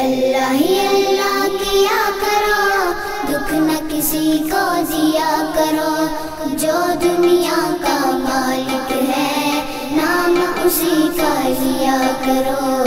अल्लाह ही अल्लाह किया करो, दुख न किसी को जिया करो। जो दुनिया का मालिक है, नाम उसी का जिया करो।